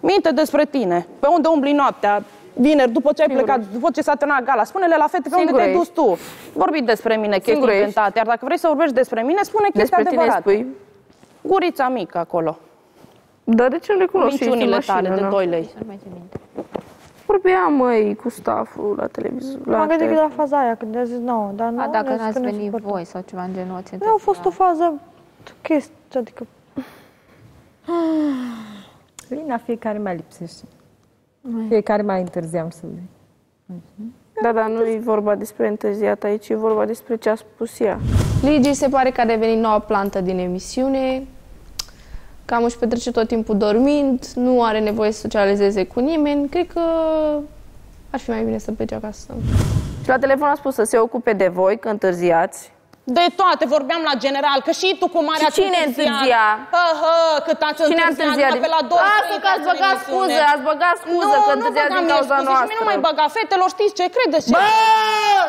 Minte despre tine. Pe unde umbli noaptea? Vineri, după ce ai plecat, după ce s-a terminat gala, spune-le la fete pe unde Singură te-ai dus ești. tu. Vorbi despre mine chestii Singură ești. inventate, iar dacă vrei să vorbești despre mine, spune chestii Despre tine adevărate. spui? Gurița mică acolo. Dar de ce nu le cunosc? Ești în Minciunile mașină, tale de na. 2 lei. Vorbeam, măi, cu stafful la televizor. La M-am gândit că televizor. la faza aia, când a zis nouă, dar nu, A, dacă ne-a zis n-ați că nu venit suportă. voi sau ceva în genul ăsta. Nu a fost o fază chestie, adică Lina, fiecare mai lipsește. Fiecare mai întârziam să zic. Da, dar nu e vorba despre întârziat aici, e vorba despre ce a spus ea. Ligi se pare că a devenit noua plantă din emisiune, cam își petrece tot timpul dormind, nu are nevoie să socializeze cu nimeni. Cred că ar fi mai bine să plece acasă. Și la telefon a spus să se ocupe de voi, că întârziați. De toate, vorbeam la general, că și tu cu marea Și cine întârzia? Hă, hă, cât ați Cine a întârziat, întârziat? că pe la două Lasă că ați băgat scuze, ați băgat scuză că întârziați din cauza Și noastră. nu mai băga fetelor, știți ce credeți? Ce? Bă,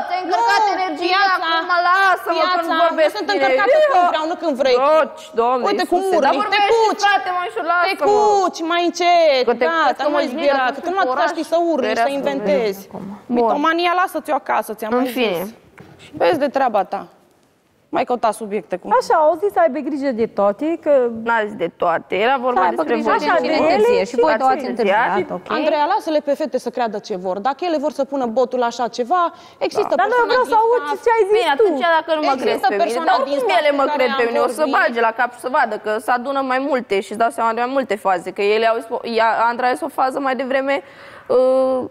ți-ai încărcat Nu, energia piața, acum, lasă-mă că piața, nu vorbesc eu sunt bine. încărcată Iu! când vreau, nu când vrei. Roci, doamne Uite cum Iisuse, urli, dar te vorbește, cuci. frate, mai și Te lasă-mă. cuci, mai încet, Că te gata, crezi că nu mă mai jignești zbiera, atunci că tu în nu atâta oraș? știi să urli, Ferească, să inventezi. Bun. Mitomania, lasă-ți o acasă, ți-am În mai fine. zis. Vezi de treaba ta. Mai căuta subiecte cu Așa, au zis să aibă grijă de toate, că N-a zis de toate, era vorba Să aibă despre grijă voi. de Așa, cine de ele întârzie și voi ați două ați întârziat. întârziat, ok? Andreea, lasă-le pe fete să creadă ce vor. Dacă ele vor să pună botul la așa ceva, există Dar nu persoane vreau din să aud staff- ce ai zis Bine, tu. atunci dacă nu mă Există crezi pe mine, persoane dar din oricum spate ele mă care cred am pe mine, o să vorbit. bage la cap și să vadă că se adună mai multe și își dau seama de mai multe faze, că ele au, ea, Andra a zis o fază mai devreme uh,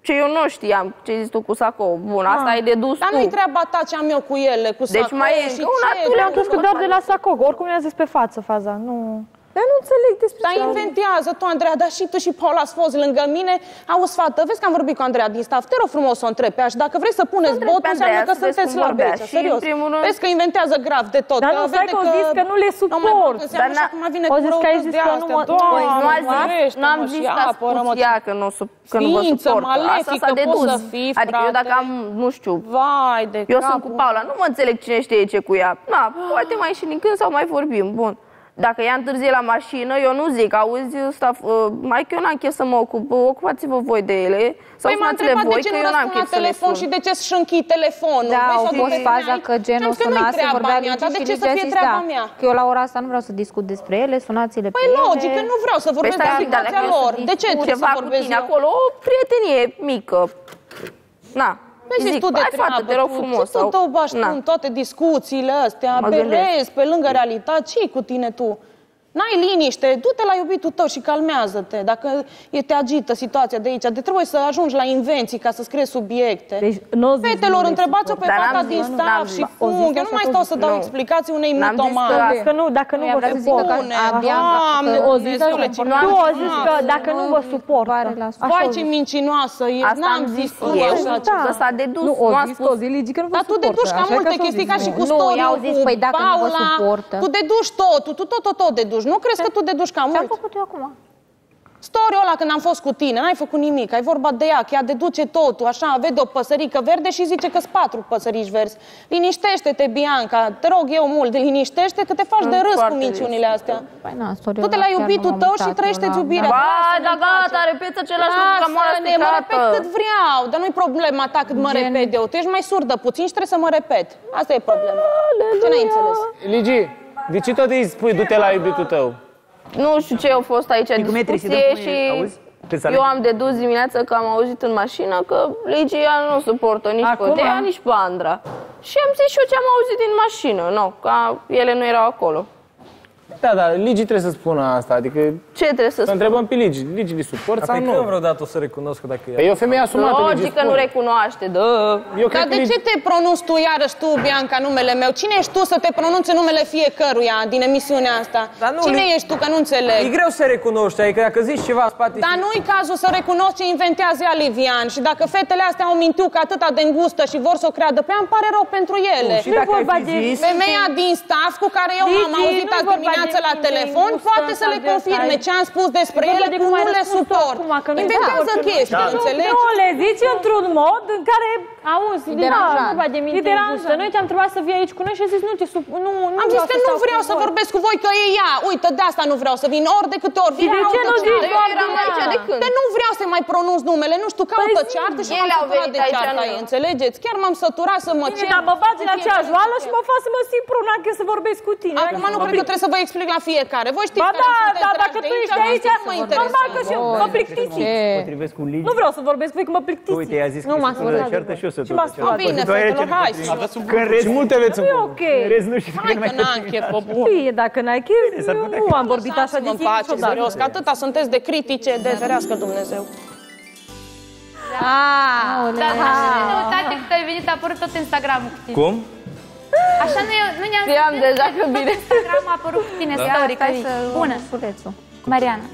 ce eu nu știam, ce zici tu cu sacou. Bun, asta e dedus Dar tu. nu-i treaba ta ce am eu cu ele, cu Deci sacou mai e și încă una, ce, tu le-am dar- crezi că doar de la Sacog, oricum ne-a zis pe față faza, nu... Dar nu înțeleg despre Dar ce au- inventează tu, Andreea, dar și tu și Paula ați fost lângă mine. Auzi, fată, vezi că am vorbit cu Andreea din staff, te rog frumos să o întrebi pe ea și dacă vrei să puneți întreb botul, pe înseamnă Andreea, că să vezi sunteți cum la vorbea. bece, Și, în serios. primul rând- Vezi că inventează grav de tot. Dar că nu, stai vede că au zis că nu le Nu mai suport. bag în seamă Dar și n-a- acum vine au cu zis că ai răutăți zis de că astea. nu mă- Doamne, Nu a zis, ferește-mă n-am și zis că a apără-mă. spus ea că nu, o să- că nu vă Ființă suportă. Asta malefică s-a dedus. poți să fii, adică eu dacă frate. am, nu știu, Vai de eu sunt cu capul. Paula, nu mă înțeleg cine știe ce cu ea. Na, poate mai și din când sau mai vorbim, bun. Dacă ea întârzie la mașină, eu nu zic, auzi, staff, uh, mai că eu n-am chef să mă ocup, ocupați-vă voi de ele, sau Păi m-a sunați-le întrebat de voi, ce că nu eu n-am răspund chef la să le telefon sun. și de ce să închid telefonul. Da, Vrei a să fost te faza ai? că Și genul am zis că nu-i suna, se treaba vorbea mea, Luigi dar de și ce să Luigi a fie zis, treaba da, mea? că eu la ora asta nu vreau să discut despre ele, sunați-le Păi pe ele. logic, că nu vreau să vorbesc Păi de stai, dar situația dacă lor. eu De ce discut trebuie să ceva cu vorbesc tine eu? acolo, o prietenie mică. Na, Păi zici zic, tu de hai treabă, fată, te rog tu, frumos. Ce tot tău bași tu na. în toate discuțiile astea, Mă berezi pe lângă realitate, ce cu tine tu? N-ai liniște, du-te la iubitul tău și calmează-te. Dacă e te agită situația de aici, de trebuie să ajungi la invenții ca să-ți creezi subiecte. Deci, n-o zis, Fetelor, nu le întrebați-o pe Dar fata n-am din zis, n-am staff zis. și O zis fung. Eu nu așa mai că stau o să zis. dau Nu. explicații unei N-am zis mitomane. că- Că nu, dacă nu Ea vă vrea să zică că suport. Bune, abia Doamne, dacă- O zis așa, Dumnezeule, ce nu am Tu minciună. a zis că dacă nu vă suportă. Pare la Așa Vai, au ce zis. mincinoasă e. Asta N-am am zis zis tu eu, așa Da. ceva. că s-a dedus, Nu, nu o a zis, spus. o zi, Ligi, că nu vă Dar tu suportă. deduci ca Așa multe că s-o chestii, zis, ca nu. și cu Nu, story i-au zis, păi dacă nu vă suportă. Tu deduci totul, tu tot, tot, tot deduci. Nu crezi că tu deduci cam Ce-am mult? făcut eu acum? Story-ul ăla când am fost cu tine, n-ai făcut nimic, ai vorba de ea, că ea deduce totul, așa, vede o păsărică verde și zice că-s patru păsărici verzi. Liniștește-te, Bianca, te rog eu mult, liniștește că te faci de râs cu foarte minciunile astea. Păi na, story Du-te la iubitul tău și trăiește-ți iubirea. Ba, Lasă-ne da, în pace. gata, repeți același lucru, că mă Lasă-ne, mă repet cât vreau, dar nu-i problema ta cât mă Gen- repet eu. Tu ești mai surdă puțin și trebuie să mă repet. Asta e problema. Ce n-ai înțeles? Ligi, de ce tot îi spui du-te la iubitul tău? Nu știu ce a fost aici Psihometrii și discuție dăm- și auzi? Trebuie să eu alegi. am dedus dimineața că am auzit în mașină că Ligia nu suportă nici Acum? pe Tea, nici pe Andra. Și am zis și eu ce am auzit din mașină, nu, că ele nu erau acolo. Da, da, Ligi trebuie să spună asta, adică Ce trebuie să să spun? întrebăm pe Ligi. Ligi le suport sau Păi nu? când vreodată o să recunosc că dacă Păi e... e o femeie asumată, Ligi Logic că nu spune. recunoaște, da. Eu Dar cred că de Ligi... ce te pronunți tu iarăși tu, Bianca, numele meu? Cine ești tu să te pronunți numele fiecăruia din emisiunea asta? Dar nu, Cine Li- ești tu, că nu E înțeleg? greu să recunoști, adică dacă zici ceva în spate... Dar nu-i cazul să recunoști ce inventează ea, Livian. Și dacă fetele astea au mintiu ca atâta de îngustă și vor să o creadă pe ea, îmi pare rău pentru ele. și dacă ai vorba fi de- zis... Femeia din staff cu care eu am Ligi, auzit nu-i azi vorba de viață la de mine, telefon îngustă, poate să le de asta, confirme ai- ce am spus despre Văd ele, de cum cum ai nu le răspuns tu suport. acum, că nu Inventează suport. chestii, înțelegi? Nu le zici într-un mod în care, auzi, da, deranjant. vorba de mine E te deranjant. îngustă. Noi ți-am trebuit să vii aici cu noi și ai zis nu te sup... Nu, nu Am zis că nu stau vreau cu să voi. vorbesc cu voi, că e ea. Uite, de asta nu vreau să vin ori de câte ori vin. Și de am ce o nu tăceară. zici, Eu doamne, eram aici da? de când? Dar nu vreau să mai pronunț numele, nu știu, caută Păi zi, ceartă și ele m-am au săturat venit de aici, cearta nu. ei, înțelegeți? Chiar m-am săturat să mă Bine, cer. dar mă bagi în cu aceeași fiecare oală și mă fac să mă simt pronache să vorbesc cu tine. Acum nu cred că trebuie să vă explic la fiecare. Voi știți Ba care da, sunteți da, dragi dacă tu ești de aici, nu mă normal că și eu interesează. mă plictisi. Potrivesc cu legi. Nu vreau să vorbesc cu voi că mă plictisi. Uite, i-a zis Nu că m-a se supără de supărat. ceartă și eu să Și m-a supărat. Bine, Tu ai fetelor, aici, hai Cătălin. să Când rezi, Și multe aveți în Nu e comun. ok. rezi nu știu Hai că n-am chef, pe bun. Bine, dacă n-ai chef, S-ar eu putea nu că- am vorbit așa de Lăsați-mă în tine pace, niciodată. serios, că atâta sunteți de critice, de ferească Dumnezeu. Da, da, și noutate că ai venit, a apărut tot Instagramul cu tine. Cum? Așa nu, eu- nu ne-am Știam zis, deja că tot bine. Instagram a apărut cu tine, story, că Stai e să bună. Sulețul. Mariana,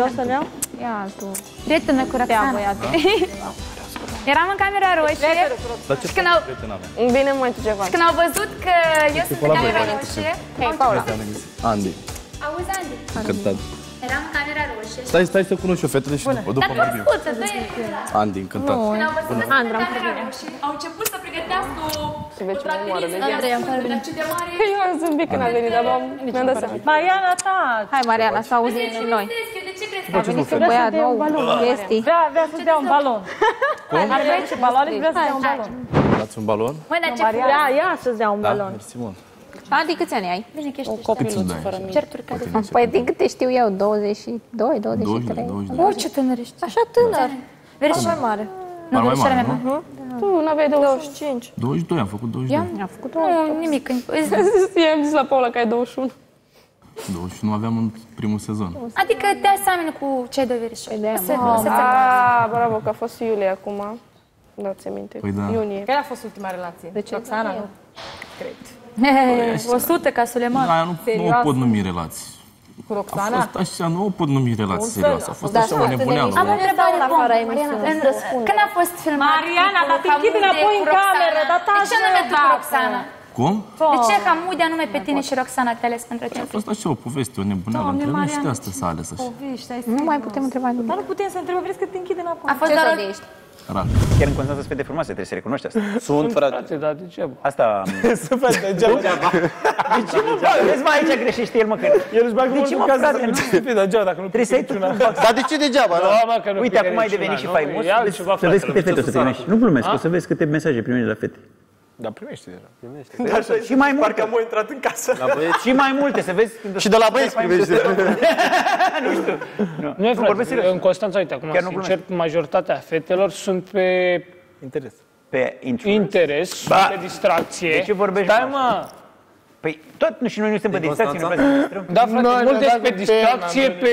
Eu să-l iau? Ia altul. prietenă cu Roxana. Eram în camera roșie și când au, Bine, mă, tu ceva. și când au văzut că eu sunt în camera roșie, Hei, Paula. Andy, auzi, Andy, încântat. Eram în camera roșie. Stai, stai să cunosc și eu fetele și după, Dar după tu vorbim. ascultă, dă Andy, încântat. Când au văzut că sunt în camera roșie, au început să pregătească o, o tragedie. Andrei, îmi pare bine. Ce de mare Că eu am zâmbit când a venit, dar m-am mi-am dat seama. Mariana, taci. Hai, Mariana, să auzim și noi. De ce crezi A venit un băiat nou, chestii. Vrea, vrea să-ți dea un balon. Ar vrea ce baloane și vrea să-ți dea un balon. Dați un balon? Măi, dar ce Ia, ia să-ți dea un Da, balon. mersi mult. Adi, câți ani ai? Bine că ești Câți Copiluț doi? fără mine. certuri care... Păi, din câte știu eu, 22, 23. 22. O, ce tânăr ești. Așa tânăr. Vezi mai mare. Nu, Mai verișoara mare, mea. nu? Tu nu aveai 25. 22, am făcut 22. A făcut Nu, nimic. I-am zis la Paula că ai 21. 21 nu aveam în primul sezon. Adică te aseamănă cu cei doi verișori. de Să- să- Ah, bravo, că a fost iulie acum. Dați minte. Păi da. Iunie. Care a fost ultima relație? De ce? Roxana, nu? 100 ca Suleman. Aia nu, nu o pot numi relații. Cu A Roxana? fost așa, nu o pot numi relații serioase. A fost așa o nebuneală. Am o întrebare la afara bună. emisiunii, În- răspunde. Când a fost filmat? Mariana, cu dar te închid Hamude înapoi cu în Roxana? cameră, dar De ce taci, anume tu cu odată. Roxana? Cum? De ce Hamude anume pe tine și Roxana te-a ales pentru A acest fost așa o poveste, o nebuneală între noi și de asta s-a ales așa. Povești, ai Nu mai putem întreba nimic. Dar nu putem să întrebăm, vrei că te închid înapoi. A fost Ce doar să o... ești? Rar. Chiar în Constanța sunt fete frumoase, trebuie să recunoști asta. Sunt, frate. Frate, dar degeaba. Asta... Sunt fete, degeaba. De ce nu fac? Vezi, mai aici greșește el, mă, că... El își bagă De mult ce, în mă, casă frate, să nu? nu fie degeaba dacă nu Trebuie să ai tu un fax. Dar de ce degeaba? Da, mă, că nu Uite, pică acum ai niciuna, devenit și nu? faimos. E altceva, Să vezi frate, câte fete o să să primești. Nu glumesc, o să vezi câte mesaje primești de la fete. Dar primești deja. Și mai multe. Parcă am intrat în casă. Și mai multe, să vezi... când o să- Și de la băieți primești. Nu e frate, vorbesc serios. în Constanța, uite, acum, Chiar nu sincer, majoritatea fetelor sunt pe Interes. Pe interest. interes, Ba. pe distracție. De ce vorbești, Stai, mă? Mă! Păi, tot, nu, și noi nu suntem pe distracție, nu vrea să ne distrăm. Da, frate, Noi ne multe dăm pe pe distracție, pe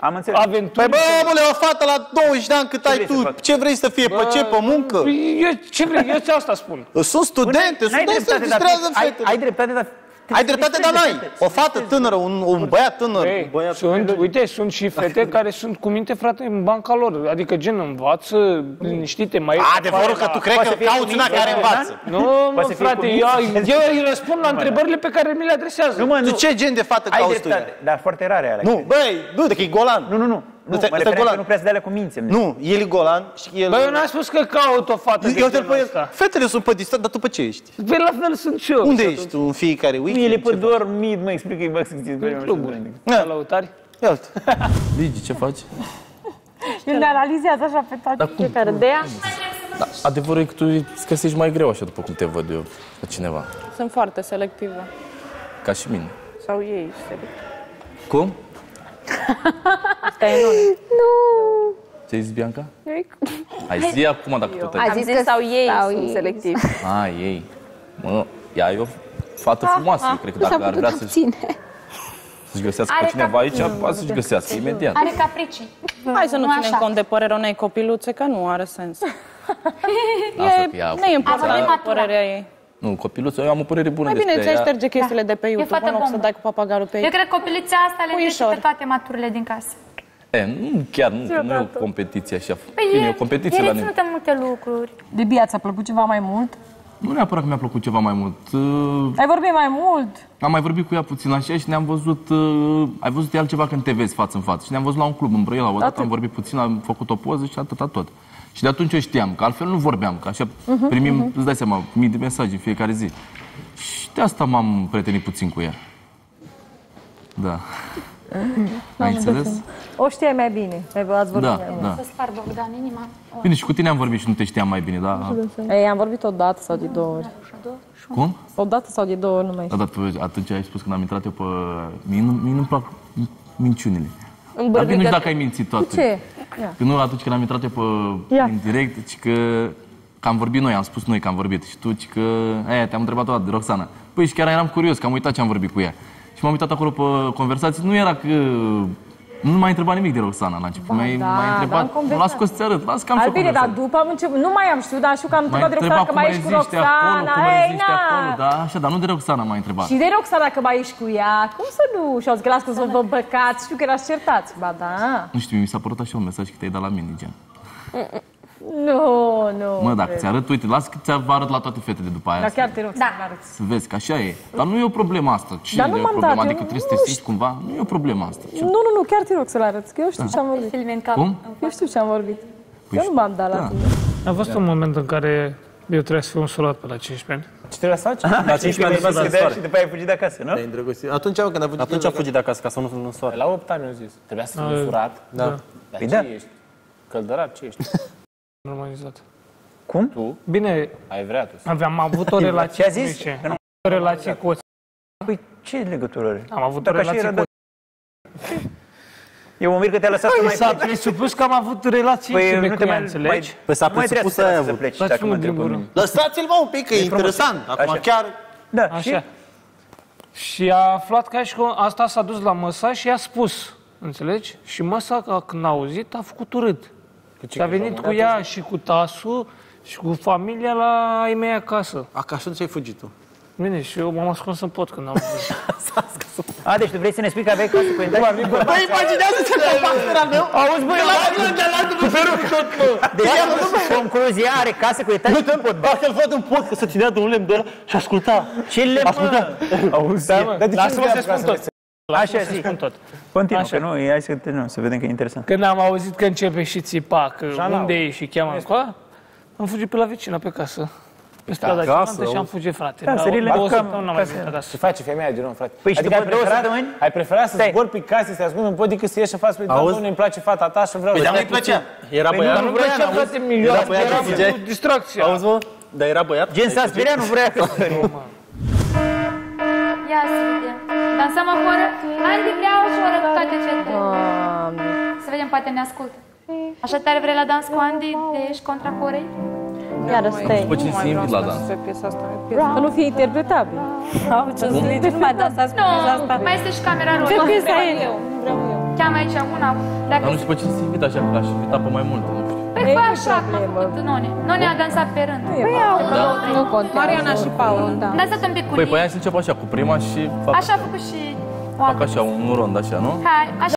Am înțeles. aventuri. Păi bă, omule, o fată la 20 de ani cât ai vrei să tu, fac? ce vrei să fie? Pe ce? Pe muncă? Păi, Eu, ce vrei, eu ți asta spun. Sunt studente, N-ai studente se dreptate, dar distrează în ai, fetele. ai dreptate, dar... Ai dreptate, dar n-ai. O fată tânără, un, un băiat tânăr. Ei, sunt, uite, sunt și fete care sunt cu minte, frate, în banca lor. Adică, gen, învață, liniștite, mai... Adevărul că tu crezi că Poate să fie cauți una cuminți, care da? învață. Nu, mă, Poate să fie frate, cu eu, minți. eu îi răspund la întrebările pe care mi le adresează. Nu, mă, Tu nu. ce gen de fată Ai cauți tu? dreptate, dar foarte rare alea. Nu, băi, nu, de că e golan. Nu, nu, nu. Nu, Ăsta- mă ăsta e refeream că golan. nu prea să dea alea cu minți. îmi Nu, el e golan și el... Bă, eu n-am spus că caut o fată de Eu te genul pe el. ăsta. Fetele sunt pe distrat, dar tu pe ce ești? Păi la fel sunt și eu. Unde ești tu în fiecare zic. weekend? El e pe Ce dormit, mă explică, îi bag să ți În cluburi. Da. La lăutari. faci? Ia uite. Ligi, ce faci? El le analizează așa pe toate. Fiecare de ea. Da, adevărul e că tu îți găsești mai greu așa după cum te văd eu pe cineva. Sunt foarte selectivă. Ca și mine. Sau ei. Cum? Asta e nu. Ce ai zis, Bianca? Hai zi acum dacă tot ai. A Am zis zis că sau ei sau sunt ei. selectivi. A, ei. Mă, ea e o fată frumoasă. Eu cred că S-a dacă ar putut vrea să, abține. să-și găsească Are pe cineva cap- aici, poate să-și găsească imediat. Are capricii. Hai să nu, Nu ținem așa. cont de părerea unei copiluțe, că nu are sens. Asta că ea... Nu e important prematură. părerea ei. Nu, copiluță, eu am o părere bună Mai bine despre ți-ai ea. șterge chestiile de pe YouTube, fată în loc să bombă. dai cu papagalul pe Eu ei. cred că copilița asta le întrece Puișor. pe toate maturile din casă. E, nu, chiar nu, că nu e o competiție așa. Păi Bine, e e, o competiție e la reținută în multe lucruri. De bia ți-a plăcut ceva mai mult? nu neapărat că mi-a plăcut ceva mai mult. Uh, Ai vorbit mai mult? Am mai vorbit cu ea puțin așa și ne-am văzut, uh, ai văzut el ceva când te vezi față în față. Și ne-am văzut la un club în Brăila, odată Atât. am vorbit puțin, am făcut o poză și atâta tot. Și de atunci eu știam, că altfel nu vorbeam, că așa Mhm, primim, mhm. îți dai seama, mii de mesaje în fiecare zi. Și de asta m-am prietenit puțin cu ea. Da. Ai înțeles? O știai mai bine. Mai ați vorbit Da, mai mult. da. Să spar Bogdan inima. Bine, și cu tine am vorbit și nu te știam mai bine, da? Ei, am vorbit o dată sau de două ori. Cum? O dată sau de două ori, nu mai Da, știu. da, tu atunci ai spus când am intrat eu pe... Mie, nu, mie nu-mi plac minciunile. Dar bărbică- bine, nu știu dacă ai mințit Cu toate. ce? Ia. Că nu atunci când am intrat eu pe Ia. în direct, ci că, că am vorbit noi, am spus noi că am vorbit. Și tu, ci că, aia, te-am întrebat o dată de Roxana. Păi și chiar eram curios, că am uitat ce am vorbit cu ea. Și m-am uitat acolo pe conversații, nu era că... Nu m-a întrebat nimic de Roxana la început. M-ai, da, m-ai da, întrebat, am conversat. las că ți arăt, las că am și o Albine, dar conversație. după am început, nu mai am știut, dar știu că am M-ai întrebat de Roxana întrebat că cum mai ești cu reziști acolo, Roxana. cum Ei, reziști acolo, na. da, așa, dar nu de Roxana m-a întrebat. Și de Roxana că mai ești cu ea, cum să nu? Și au zis că las că să vă băcați, știu că erați certați. Ba da. Nu știu, mi s-a părut așa un mesaj că te-ai dat la mine, gen. Nu, nu. Mă, dacă cred. ți arăt, uite, las că ți arăt la toate fetele după aia. Dar chiar te rog să mă arăți. Să vezi că așa e. Dar nu e o problemă asta. Ce Dar nu nu e o m-am problemă? dat, eu Adică nu- trebuie să te nu simți cumva? Nu e o problemă asta. Ce- Nu, nu, nu, chiar te rog să-l arăți, că eu știu Da. ce am vorbit. Filme în cap. Cum? Eu știu ce am vorbit. Păi eu nu m-am dat la da. tine. A fost un moment în care eu trebuia să fiu însurat pe la 15 ani. Ce trebuia să faci? La 15 ani trebuia să să soare. și după aia ai fugit de acasă, nu? Te-ai îndrăgostit. Atunci, mă, când a fugit Atunci el a fugit de acasă ca să nu nu soare. La 8 ani am zis. Trebuia să fiu Uh, însurat. da. Dar Păi ce da. ești? Căldărat, ce ești? Normalizat. Cum? Tu Bine, ai vrea tu. să- aveam avut o relație Ce a cu zis? ce? Că nu- O relație cu o Păi ce legătură are? Am avut o Dacă așa relație era cu Eu mă mir că te-a lăsat să Păi mai s-a pleci. presupus că am avut relații Păi intime nu cu te ea, mai... înțelegi? Păi s-a nu mai presupus trebuie să ai să avut. pleci, Dați-mă dacă mă întreb pe primul mine. Lăsați-l, mă, un pic, că e interesant. Acum Așa. chiar... Da, și? Așa. Și a aflat ca și cum asta s-a dus la măsa și i-a spus, înțelegi? Și măsa, ca când a auzit, a făcut urât. Și a venit cu ea și cu tasul și cu familia la ai mei acasă. A, că așa ce ai fugit tu. Bine, și eu m-am ascuns în pot când am văzut. A, deci tu vrei să ne spui că aveai casă cu el? Băi, imaginează-ți că pastor al meu. Auzi, băi, la de la cu perucă tot, mă. Deci, concluzia, are casă cu etaj Nu te pot, ba, să-l văd în pod, că să ținea de un lemn de ăla și asculta. Ce lemn, Asculta. Auzi, Da, mă, Dar de ce lasă-mă nu să vrea spun să tot. Așa, Lasă-mă să zi. spun tot. Continuă, Așa. că nu, hai să continuăm, să vedem că e interesant. Când am auzit că începe și țipa, că Janau. unde e și cheamă încoa, am fugit pe la vecina pe casă. Pe strada Acasă, cealaltă și am auzi? fugit, frate. Da, Da, sările două în cam- săptămâni n-am mai casă. venit acasă. Ce face femeia de om, frate? Păi și adică după ai două preferat, săptămâni? ai preferat să Stai. zbori pe casă, să te ascunzi în pod, decât să ieși în față, uite, Auzi? nu îmi place fata ta și vreau Păi, să dar stai nu-i plăcea. puțin. Era Păi băiat. Nu plăcea, frate, milioane, Era băiat, era fugeai? cu distracție. Auzi, mă? Dar era băiat? Gen s-a speriat, nu vrea că... Ia să vedem. Dansăm o horă? Andy, vreau și o horă cu toate fetele. Să vedem, poate ne ascultă. Așa tare vrei la dans cu Andy? De ești contra horei? Iar stai. După ce se invit la dans. Pe piesa asta. Să nu fie interpretabil. Au ce să zici, nu mai dansați cu piesa Nu, asta. mai este și camera lor. Ce piesa e? Cheamă aici una. Dacă Dar nu știu pe ce se invit așa, că aș invita pe mai multe, nu știu. Păi fă așa cum a făcut None. None a dansat pe rând. Nu contează. Mariana și Paul, da. Am dansat un pic cu Păi, pe Lee. aia să încep așa, cu prima și fac, Așa a făcut și o fac altă. așa, un rond, așa, nu? Hai, așa.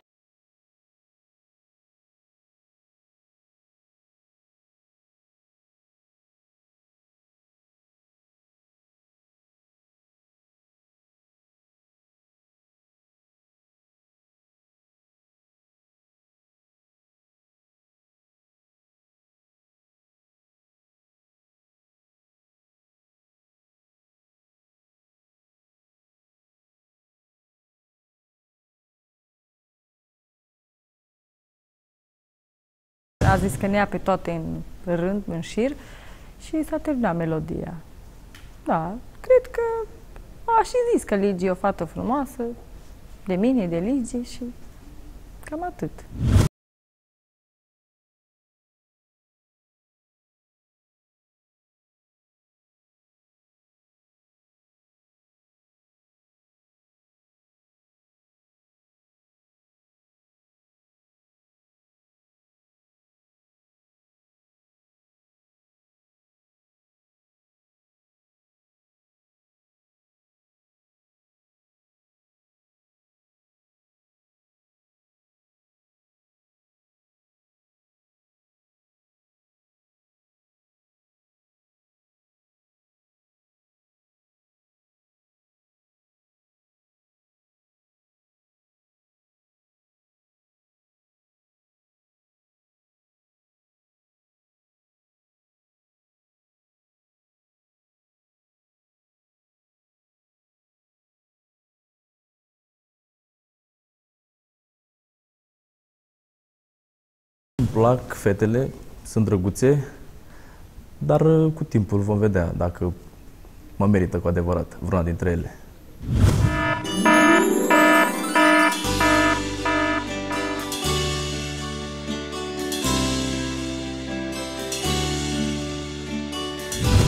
A zis că ne ia pe toate în rând, în șir și s-a terminat melodia. Da, cred că a și zis că Ligi e o fată frumoasă, de mine, de Ligi și cam atât. Plac fetele, sunt drăguțe, dar uh, cu timpul vom vedea dacă mă merită cu adevărat vreuna dintre ele.